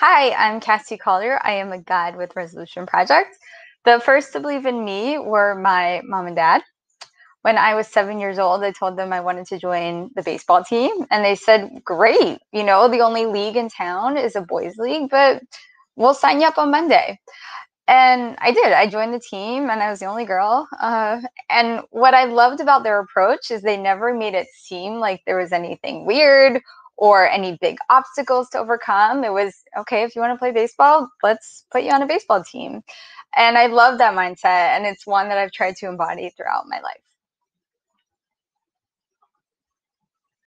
Hi, I'm Cassie Collier. I am a guide with Resolution Project. The first to believe in me were my mom and dad. When I was seven years old, I told them I wanted to join the baseball team, and they said, Great, you know, the only league in town is a boys' league, but we'll sign you up on Monday. And I did. I joined the team, and I was the only girl. Uh, and what I loved about their approach is they never made it seem like there was anything weird or any big obstacles to overcome. It was okay, if you want to play baseball, let's put you on a baseball team. And I love that mindset. And it's one that I've tried to embody throughout my life.